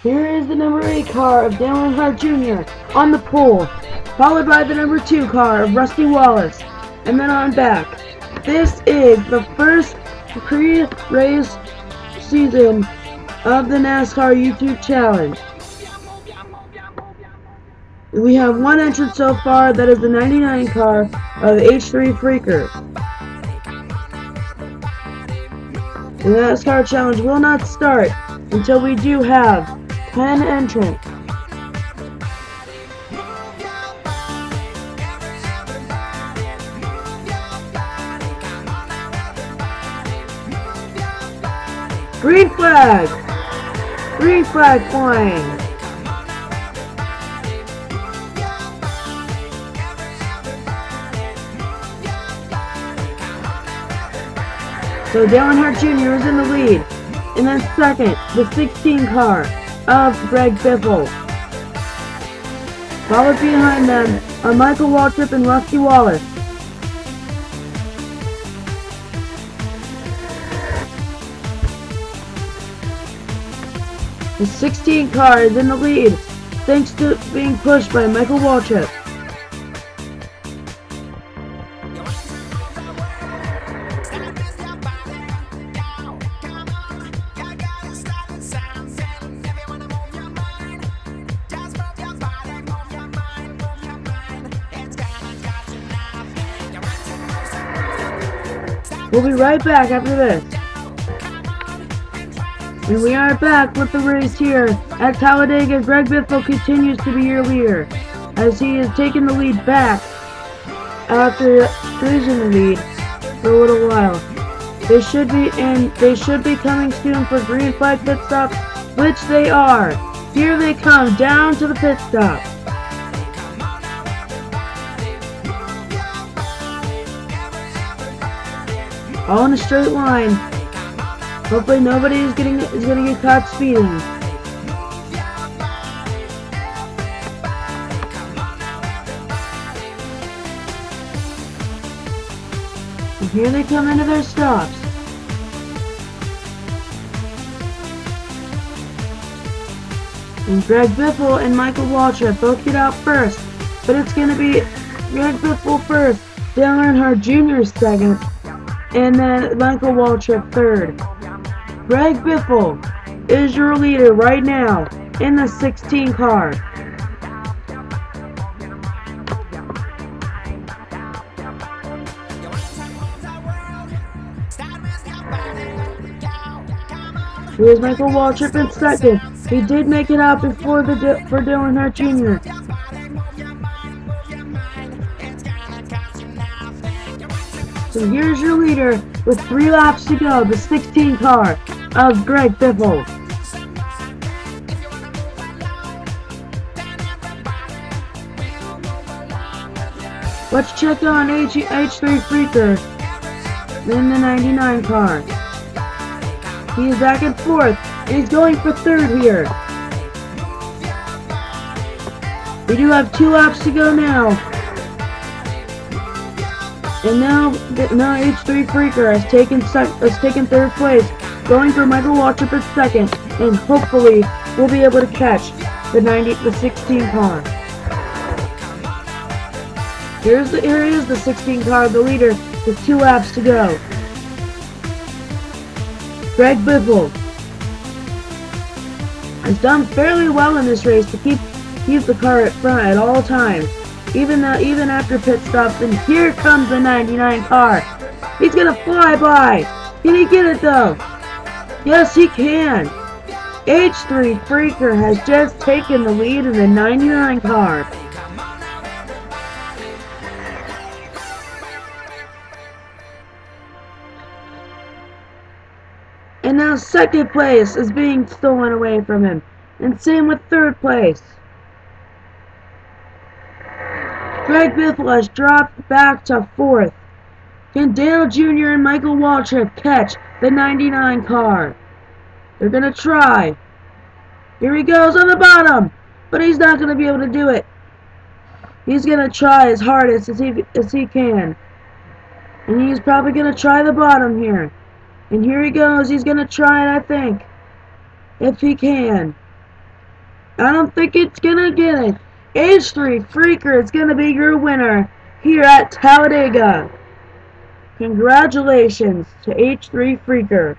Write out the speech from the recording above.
Here is the number 8 car of Dale Earnhardt Jr. on the pole, followed by the number 2 car of Rusty Wallace, and then on back. This is the first pre-race season of the NASCAR YouTube Challenge. We have one entrant so far, that is the 99 car of H3 Freaker. The NASCAR Challenge will not start until we do have 10 entrants. Green flag! Green flag flying! So Dale Earnhardt Jr. is in the lead. And then second, the 16 car of Greg Biffle. Followed behind them are Michael Waltrip and Rusty Wallace. The 16 car is in the lead, thanks to being pushed by Michael Waltrip. We'll be right back after this. And we are back with the race here at Talladega. Greg Biffle continues to be your leader as he has taken the lead back after losing the lead for a little while. They should be in. They should be coming soon for green flag pit stops, which they are. Here they come down to the pit stop. All in a straight line. Hopefully nobody is getting is gonna get caught speeding. And here they come into their stops. And Greg Biffle and Michael Waltrip both get out first, but it's gonna be Greg Biffle first, Dale Earnhardt Jr. second, and then Michael Waltrip third. Greg Biffle is your leader right now in the 16 car. Here's Michael Waltrip in second. He did make it out before the for Dale Earnhardt Jr. So here's your leader with three laps to go, the 16 car of Greg Biffle. Let's check on H H3 Freaker in the 99 car. He is back and forth, and he's going for third here. We do have two laps to go now. And now, now H3 Freaker has taken has taken third place, going for Michael Waltrip at second, and hopefully we'll be able to catch the 90, the 16 car. Here's the here is the 16 car, the leader, with two laps to go. Greg Biffle has done fairly well in this race to keep keep the car at front at all times. Even though, even after pit stops, and here comes the 99 car. He's gonna fly by. Can he get it though? Yes, he can. H3 Freaker has just taken the lead in the 99 car. And now second place is being stolen away from him. And same with third place. Greg Biffle has dropped back to fourth. Can Dale Jr. and Michael Waltrip catch the 99 car? They're going to try. Here he goes on the bottom. But he's not going to be able to do it. He's going to try as hard as he, as he can. And he's probably going to try the bottom here. And here he goes. He's going to try it, I think. If he can. I don't think it's gonna get it. H3 Freaker is gonna be your winner here at Talladega. Congratulations to H3 Freaker.